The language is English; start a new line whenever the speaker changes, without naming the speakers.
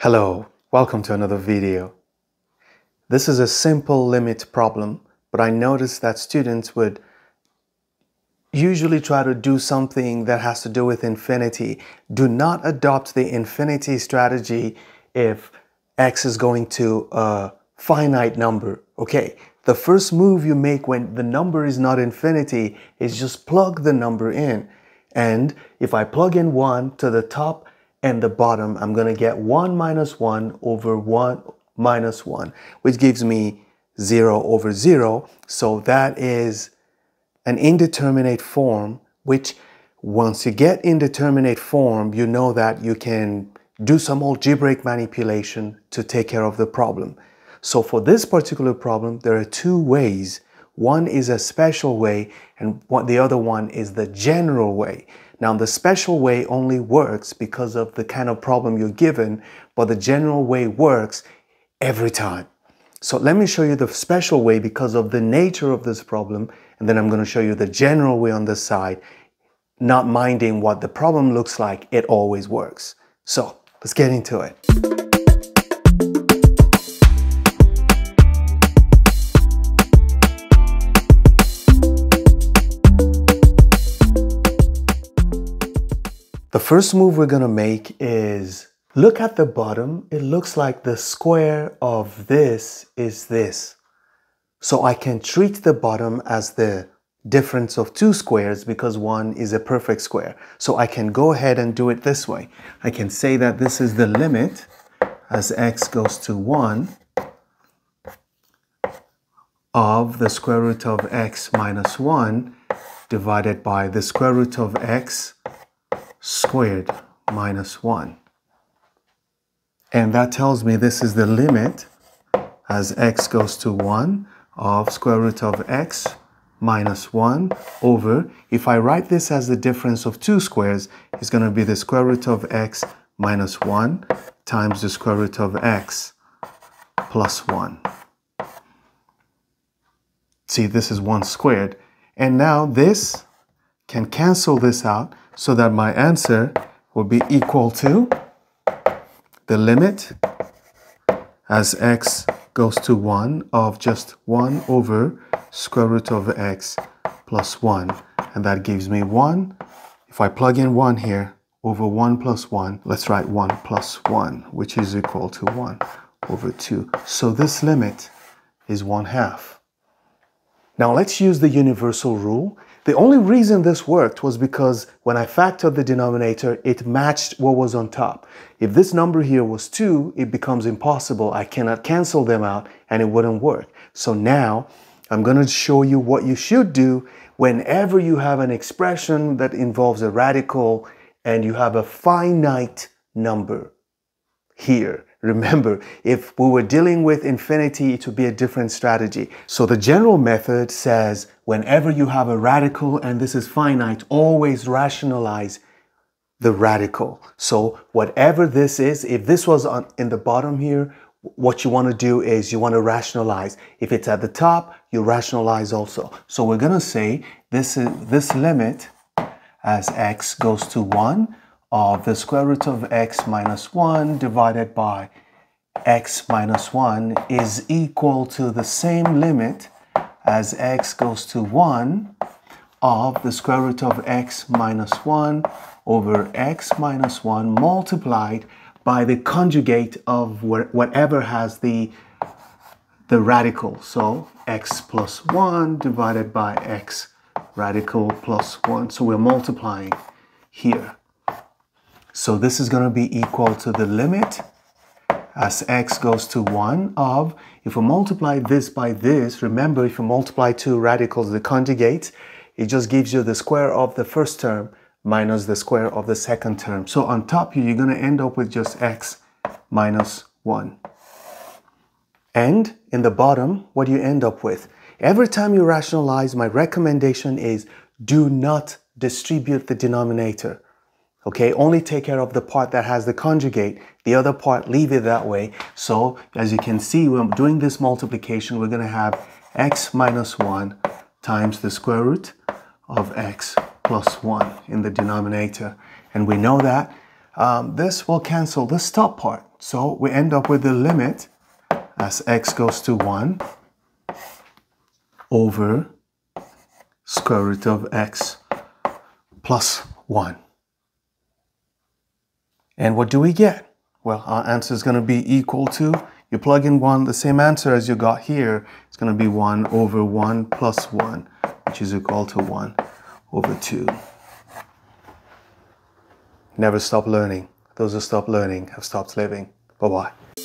Hello, welcome to another video. This is a simple limit problem, but I noticed that students would usually try to do something that has to do with infinity. Do not adopt the infinity strategy if x is going to a finite number. Okay, the first move you make when the number is not infinity is just plug the number in. And if I plug in 1 to the top and the bottom, I'm going to get 1 minus 1 over 1 minus 1, which gives me 0 over 0. So that is an indeterminate form, which once you get indeterminate form, you know that you can do some algebraic manipulation to take care of the problem. So for this particular problem, there are two ways. One is a special way and the other one is the general way. Now the special way only works because of the kind of problem you're given, but the general way works every time. So let me show you the special way because of the nature of this problem, and then I'm going to show you the general way on this side, not minding what the problem looks like, it always works. So let's get into it. The first move we're going to make is look at the bottom. It looks like the square of this is this. So I can treat the bottom as the difference of two squares because one is a perfect square. So I can go ahead and do it this way. I can say that this is the limit as x goes to 1 of the square root of x minus 1 divided by the square root of x squared minus 1. And that tells me this is the limit as x goes to 1 of square root of x minus 1 over, if I write this as the difference of two squares, it's going to be the square root of x minus 1 times the square root of x plus 1. See, this is 1 squared. And now this can cancel this out so that my answer will be equal to the limit as x goes to 1 of just 1 over square root of x plus 1. And that gives me 1. If I plug in 1 here, over 1 plus 1, let's write 1 plus 1, which is equal to 1 over 2. So this limit is 1 half. Now let's use the universal rule the only reason this worked was because when I factored the denominator, it matched what was on top. If this number here was 2, it becomes impossible. I cannot cancel them out and it wouldn't work. So now I'm going to show you what you should do whenever you have an expression that involves a radical and you have a finite number here. Remember, if we were dealing with infinity, it would be a different strategy. So the general method says whenever you have a radical and this is finite, always rationalize the radical. So whatever this is, if this was on, in the bottom here, what you want to do is you want to rationalize. If it's at the top, you rationalize also. So we're going to say this is this limit as x goes to 1 of the square root of x minus 1 divided by x minus 1 is equal to the same limit as x goes to 1 of the square root of x minus 1 over x minus 1 multiplied by the conjugate of whatever has the, the radical. So x plus 1 divided by x radical plus 1. So we're multiplying here. So this is going to be equal to the limit as x goes to 1 of, if we multiply this by this, remember if you multiply two radicals, the conjugate, it just gives you the square of the first term minus the square of the second term. So on top here, you're going to end up with just x minus 1. And in the bottom, what do you end up with? Every time you rationalize, my recommendation is do not distribute the denominator. Okay, only take care of the part that has the conjugate. The other part, leave it that way. So as you can see, when doing this multiplication, we're gonna have x minus one times the square root of x plus one in the denominator. And we know that um, this will cancel the stop part. So we end up with the limit as x goes to 1 over square root of x plus 1. And what do we get? Well, our answer is going to be equal to, you plug in 1, the same answer as you got here, it's going to be 1 over 1 plus 1, which is equal to 1 over 2. Never stop learning. Those who stop learning have stopped living. Bye-bye.